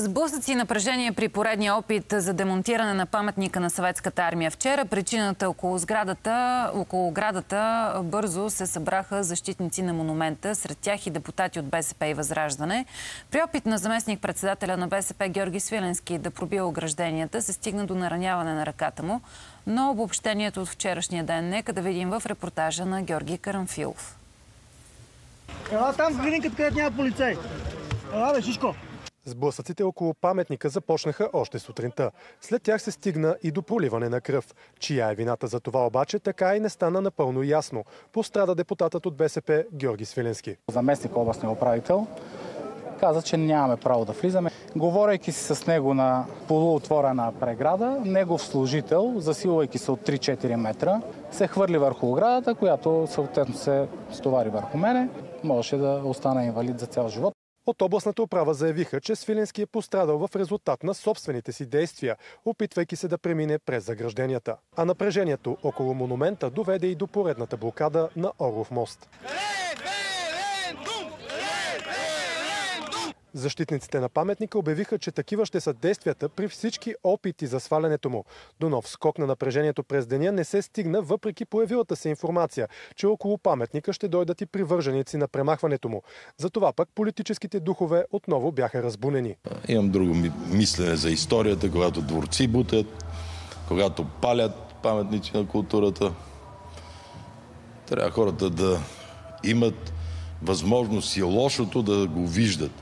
Сблъсъци и напрежение при поредния опит за демонтиране на паметника на съветската армия. Вчера причината около сградата, около градата бързо се събраха защитници на монумента, сред тях и депутати от БСП и Възраждане. При опит на заместник председателя на БСП Георги Свиленски да пробие огражденията се стигна до нараняване на ръката му. Но обобщението от вчерашния ден нека да видим в репортажа на Георги Карамфилов. Ела там в гринката, където няма полицай. Ела бе, Шишко. Сблъсъците около паметника започнаха още сутринта. След тях се стигна и до проливане на кръв. Чия е вината за това обаче, така и не стана напълно ясно. Пострада депутатът от БСП Георги Свиленски. Заместник областния управител каза, че нямаме право да влизаме. Говорейки си с него на полуотворена преграда, негов служител, засилвайки се от 3-4 метра, се хвърли върху оградата, която съответно се стовари върху мене. Можеше да остане инвалид за цял живот. От областната управа заявиха, че Свиленски е пострадал в резултат на собствените си действия, опитвайки се да премине през загражденията. А напрежението около монумента доведе и до поредната блокада на Орлов мост. Защитниците на паметника обявиха, че такива ще са действията при всички опити за свалянето му. До нов скок на напрежението през деня не се стигна, въпреки появилата се информация, че около паметника ще дойдат и привърженици на премахването му. Затова пък политическите духове отново бяха разбунени. Имам друго мислене за историята, когато дворци бутят, когато палят паметници на културата. Трябва хората да имат възможност и лошото да го виждат.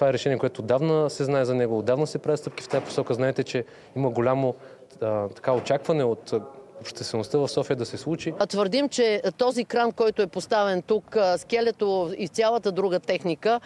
Това е решение, което отдавна се знае за него, отдавна се прави стъпки в тази посока. Знаете, че има голямо а, така очакване от обществеността в София да се случи. Твърдим, че този кран, който е поставен тук, скелето и цялата друга техника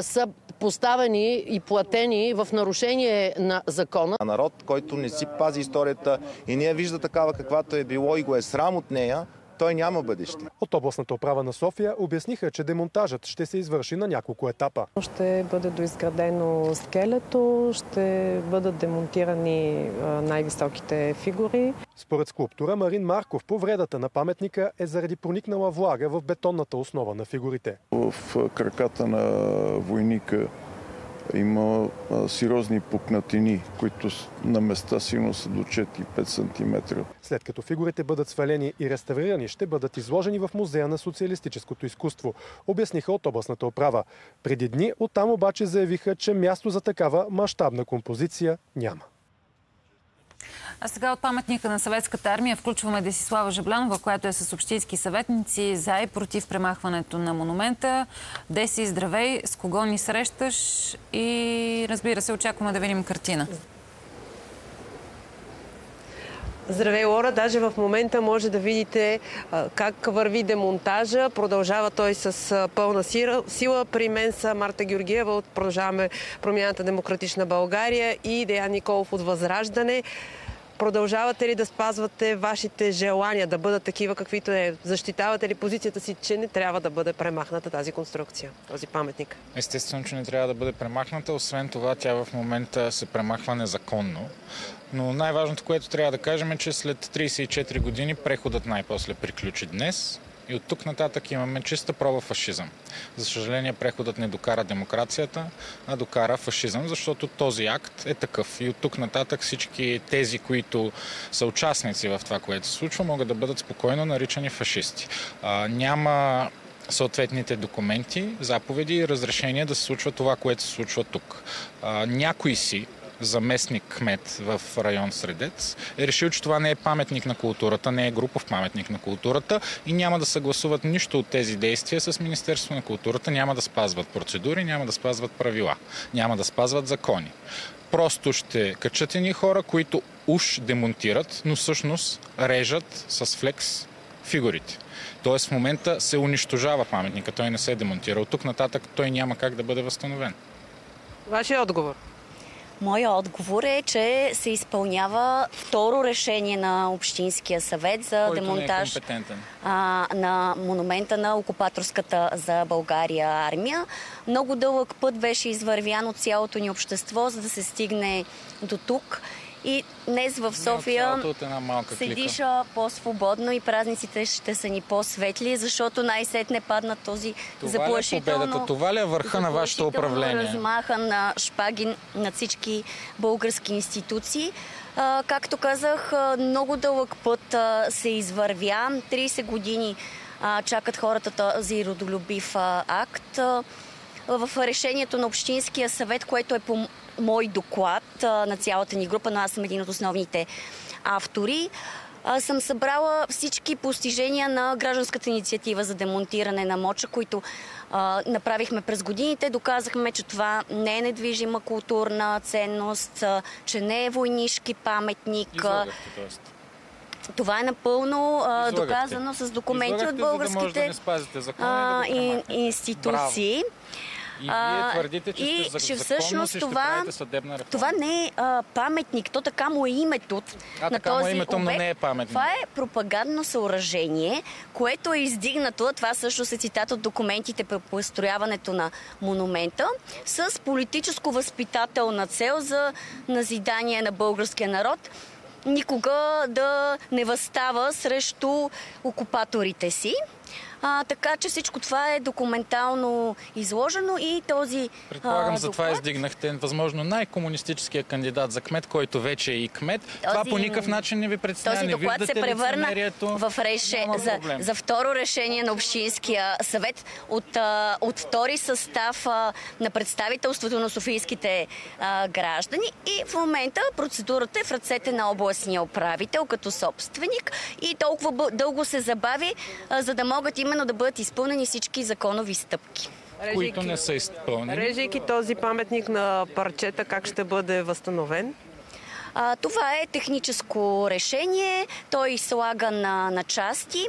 са поставени и платени в нарушение на закона. Народ, който не си пази историята и не я вижда такава каквато е било и го е срам от нея, той няма бъдеще. От областната управа на София обясниха, че демонтажът ще се извърши на няколко етапа. Ще бъде доизградено скелето, ще бъдат демонтирани най-високите фигури. Според скулптура Марин Марков, повредата на паметника е заради проникнала влага в бетонната основа на фигурите. В краката на войника има сериозни пукнатини, които на места силно са до 4-5 см. След като фигурите бъдат свалени и реставрирани, ще бъдат изложени в Музея на социалистическото изкуство, обясниха от областната управа. Преди дни оттам обаче заявиха, че място за такава мащабна композиция няма. А сега от паметника на съветската армия включваме Десислава Жаблянова, която е с общински съветници за и против премахването на монумента. Деси, здравей, с кого ни срещаш и разбира се, очакваме да видим картина. Здравей, Лора! Даже в момента може да видите как върви демонтажа. Продължава той с пълна сила. При мен са Марта Георгиева от Продължаваме промяната Демократична България и Деян Николов от Възраждане. Продължавате ли да спазвате вашите желания да бъдат такива, каквито е? Защитавате ли позицията си, че не трябва да бъде премахната тази конструкция, този паметник? Естествено, че не трябва да бъде премахната. Освен това, тя в момента се премахва незаконно. Но най-важното, което трябва да кажем е, че след 34 години преходът най-после приключи днес. И от тук нататък имаме чиста проба фашизъм. За съжаление, преходът не докара демокрацията, а докара фашизъм, защото този акт е такъв. И от тук нататък всички тези, които са участници в това, което се случва, могат да бъдат спокойно наричани фашисти. А, няма съответните документи, заповеди и разрешения да се случва това, което се случва тук. А, някой си заместник кмет в район Средец, е решил, че това не е паметник на културата, не е групов паметник на културата и няма да съгласуват нищо от тези действия с Министерство на културата, няма да спазват процедури, няма да спазват правила, няма да спазват закони. Просто ще качат едни хора, които уж демонтират, но всъщност режат с флекс фигурите. Тоест в момента се унищожава паметника, той не се е демонтира. От тук нататък той няма как да бъде възстановен. Вашия отговор? Моя отговор е, че се изпълнява второ решение на Общинския съвет за Който демонтаж е а, на монумента на окупаторската за България армия. Много дълъг път беше извървян от цялото ни общество, за да се стигне до тук. И днес в София цялото от една малка се клика. диша по-свободно и празниците ще са ни по-светли, защото най-сетне падна този Това ли е заплашително... Това ли е върха на вашето заплашително управление? размахан на шпаги над всички български институции. А, както казах, много дълъг път а, се извървя. 30 години а, чакат хората този родолюбив акт. В решението на Общинския съвет, което е по мой доклад а, на цялата ни група, но аз съм един от основните автори, съм събрала всички постижения на гражданската инициатива за демонтиране на моча, които а, направихме през годините. Доказахме, че това не е недвижима културна ценност, а, че не е войнишки паметник. Излагахте, това е напълно а, доказано с документи Излагахте, от да българските да закона а, и да го и- вие твърдите, че и сте че всъщност и ще това- съдебна реформа. Това не е а, паметник, то така му е името А, на така му е този името, но обект. не е паметник. Това е пропагандно съоръжение, което е издигнато, това също се цитат от документите по построяването на монумента, с политическо-възпитателна цел за назидание на българския народ никога да не възстава срещу окупаторите си. А, така че всичко това е документално изложено и този Предполагам, а, за това издигнахте възможно най-комунистическия кандидат за кмет, който вече е и кмет. това Този- по никакъв начин не ви представя. Този не доклад се превърна в реше... За, за второ решение на Общинския съвет от, а, от втори състав а, на представителството на софийските а, граждани и в момента процедурата е в ръцете на областния управител като собственик и толкова дълго се забави, а, за да могат именно да бъдат изпълнени всички законови стъпки. които не са изпълнени. Режейки този паметник на парчета, как ще бъде възстановен? А, това е техническо решение. Той слага на, на части.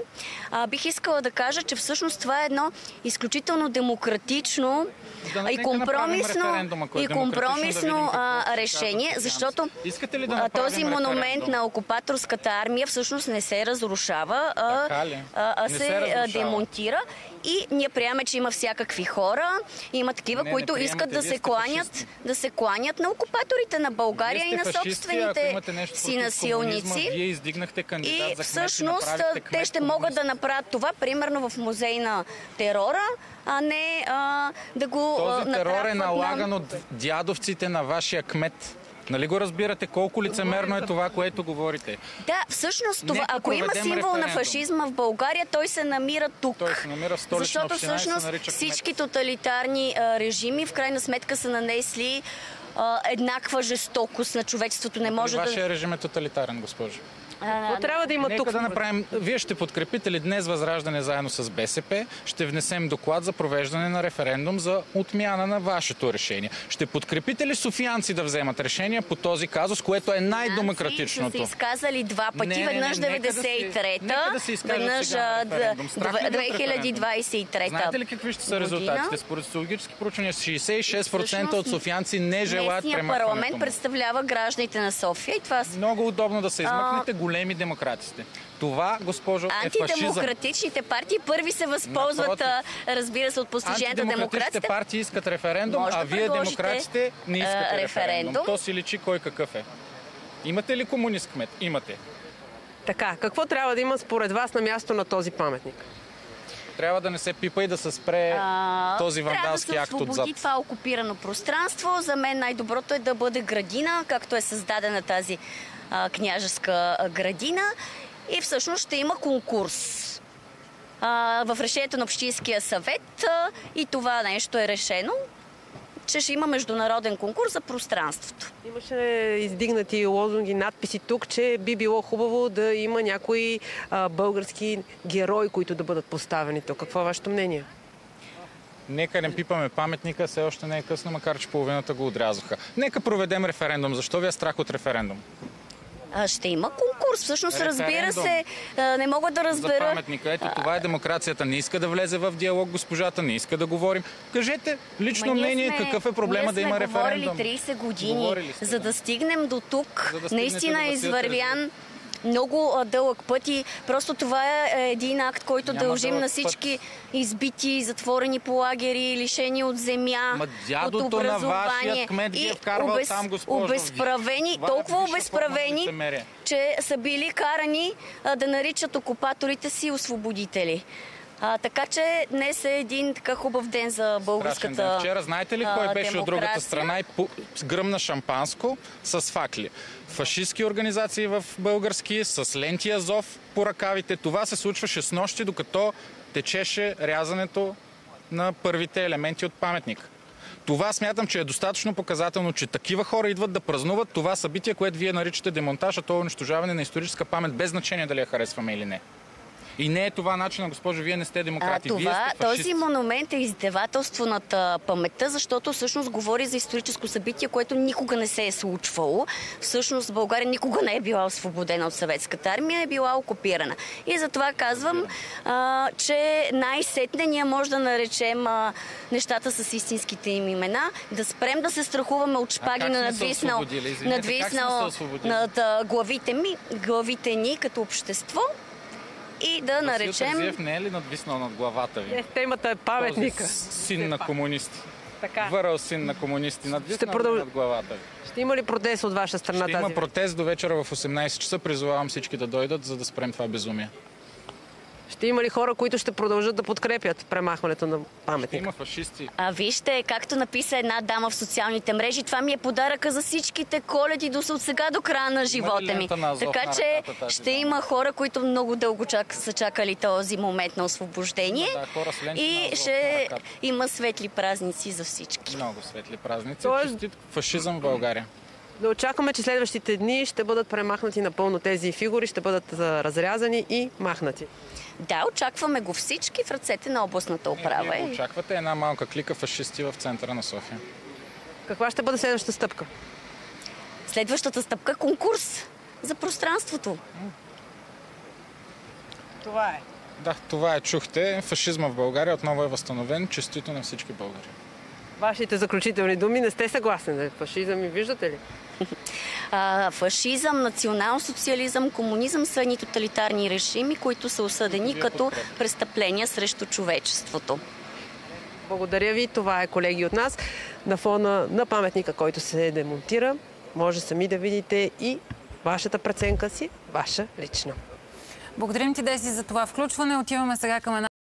А, бих искала да кажа, че всъщност това е едно изключително демократично Да, и компромисно, е и компромисно да видим какво а, решение, защото да този монумент на окупаторската армия всъщност не се разрушава, а, а, а се, се разрушава. демонтира. И ние приемаме, че има всякакви хора, има такива, Не, не които приемате, искат да се кланят, да се кланят на окупаторите на България и на собствените си насилници. Вие издигнахте кандидат И за кмет всъщност направихте те ще могат да направят това, примерно в музей на терора, а не а, да го Този терор е на- налаган от дядовците на вашия кмет. Нали го разбирате колко лицемерно е това, което говорите? Да, всъщност това, Нека ако има символ на фашизма в България, той се намира тук. Той се намира в Защото всъщност всички тоталитарни а, режими в крайна сметка са нанесли а, еднаква жестокост на човечеството. Не може И да... вашия режим е тоталитарен, госпожо. Какво трябва да има Нека тук? да направим. Вие ще подкрепите ли днес Възраждане заедно с БСП? Ще внесем доклад за провеждане на референдум за отмяна на вашето решение. Ще подкрепите ли софиянци да вземат решение по този казус, което е Са се най-демократичното? изказали два пъти. Не, не, не, веднъж нека да се- 93-та, нека да се изкажат веднъж сега на а, референдум. Страх ли ви от референдум? 2023-та. Знаете ли какви ще са година? резултатите? Според социологически проучвания 66% от софиянци не желаят Местният премахването парламент му. представлява гражданите на София и това са Много удобно да се измъкнете големи демократисти. Това, госпожо, е фашизъм. Антидемократичните партии първи се възползват, Напротив. а, разбира се, от постиженията на демократите. партии искат референдум, Може а да вие демократите не искате а, референдум. референдум. То си личи кой какъв е. Имате ли комунист кмет? Имате. Така, какво трябва да има според вас на място на този паметник? Трябва да не се пипа и да се спре А, този вандалски Трябва акт да се отзад. освободи това окупирано пространство. За мен най-доброто е да бъде градина, както е създадена тази а, княжеска градина. И всъщност ще има конкурс. А, в решението на Общинския съвет а, и това нещо е решено, че ще има международен конкурс за пространството. Имаше издигнати лозунги, надписи тук, че би било хубаво да има някои а, български герои, които да бъдат поставени тук. Какво е вашето мнение? Нека не пипаме паметника, все още не е късно, макар че половината го отрязаха. Нека проведем референдум. Защо ви е страх от референдум? А, ще има конкурс. Всъщност, разбира се, не мога да За разбера. паметника. Ето това е демокрацията. Не иска да влезе в диалог госпожата, не иска да говорим. Кажете лично ние мнение сме- какъв е проблема ние да има сме референдум. говорили 30 години, сте, за да. стигнем до тук. За да стигнете наистина е извървян много дълъг път и просто това е един акт, който Няма дължим на всички избити, затворени по лагери, лишени от земя, Ма от дядото на образование. ги е и вкарвал там, госпожо. обезправени, Това е толкова на обезправени, че са били карани а, да наричат окупаторите си освободители. А, така че днес е един така хубав ден за българската ден. Вчера знаете ли кой а, беше от другата страна и пу- гръмна шампанско с факли? Фашистски организации в български, с ленти Азов по ръкавите. Това се случваше с нощи, докато течеше рязането на първите елементи от паметник. Това смятам, че е достатъчно показателно, че такива хора идват да празнуват това събитие, което вие наричате демонтаж, а то е унищожаване на историческа памет, без значение дали я харесваме или не. И не е това начинът, госпожо, вие не сте А, демократи, вие това, сте този монумент е издевателство над а, паметта, защото всъщност говори за историческо събитие, което никога не се е случвало. Всъщност България никога не е била освободена от съветската армия, е била окупирана. И затова казвам, а, че най-сетне ние може да наречем а, нещата с истинските им имена, да спрем да се страхуваме от шпаги на надвиснал, надвиснал над а, главите, ми, главите ни като общество и да Васил наречем... Терзиев не е ли надвиснал над главата ви? Не, темата е паметника. Този син на комунисти. Така. Върл син на комунисти. Надвиснал продъл- над главата ви. Ще има ли протест от ваша страна Ще тази има протест до вечера в 18 часа. Призовавам всички да дойдат, за да спрем това безумие. Ще има ли хора, които ще продължат да подкрепят премахването на паметника? Има фашисти. А вижте, както написа една дама в социалните мрежи, това ми е подаръка за всичките коледи до от сега до края на живота ми. Така че ще има хора, които много дълго чак, са чакали този момент на освобождение. Да, хора с ленти на и ще има светли празници за всички. Много светли празници. Тоест- фашизъм в България. Да очакваме, че следващите дни ще бъдат премахнати напълно тези фигури, ще бъдат разрязани и махнати. Да, очакваме го всички в ръцете на областната управа. И очаквате една малка клика фашисти в центъра на София. Каква ще бъде следващата стъпка? Следващата стъпка – конкурс за пространството. Това е. Да, това е, чухте. Фашизма в България отново е възстановен. Честито на всички българи. Вашите заключителни думи не сте съгласни, да фашизъм и виждате ли? А, фашизъм, национал-социализъм, комунизъм са ни тоталитарни режими, които са осъдени като престъпления срещу човечеството. Благодаря ви. Това е колеги от нас. На фона на паметника, който се демонтира, може сами да видите и вашата преценка си, ваша лична. Благодарим ти, Деси, за това включване. Отиваме сега към една